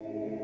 you